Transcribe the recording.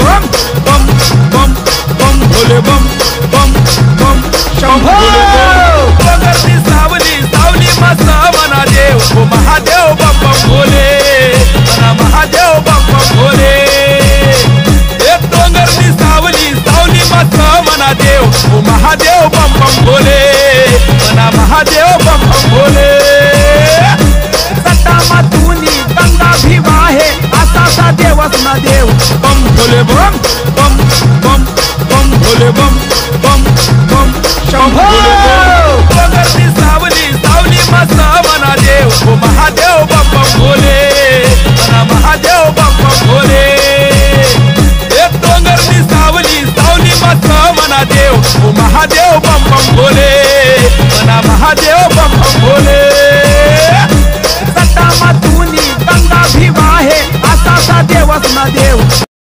बम बम बम बम भोले बम बम बम शंभो डोंगरची सावली सावली मस्त मना देव महादेव बम बम भोले महादेव बम बम भोले एक डोंगरची सावली सावली मस्त मना देव महादेव बम बम भोले मना महादेव बम बम भोले सट्टा मातुनी गंगा भी वाहे असा देवस ना देव. भोले बम बम बम बम भोले बम बम बम शंभो बम डोंगरची सावली सावली मस्त मना देव ओ महादेव बम बम भोले मना महादेव बम बम भोले एक डोंगरची सावली सावली मस्त मना देव ओ महादेव बम बम भोले मना महादेव बम बम भोले सट्टा मातुनी गंगा भी वाहे असा देवस ना देव.